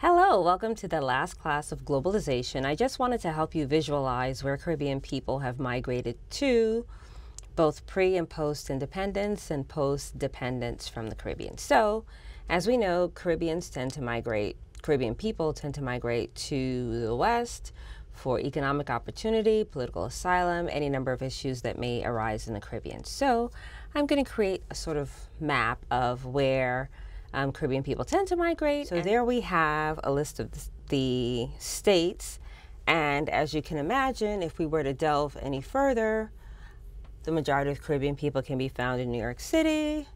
Hello, welcome to the last class of globalization. I just wanted to help you visualize where Caribbean people have migrated to, both pre and post independence and post dependence from the Caribbean. So, as we know, Caribbeans tend to migrate, Caribbean people tend to migrate to the West for economic opportunity, political asylum, any number of issues that may arise in the Caribbean. So, I'm going to create a sort of map of where um, Caribbean people tend to migrate. So there we have a list of the states. And as you can imagine, if we were to delve any further, the majority of Caribbean people can be found in New York City,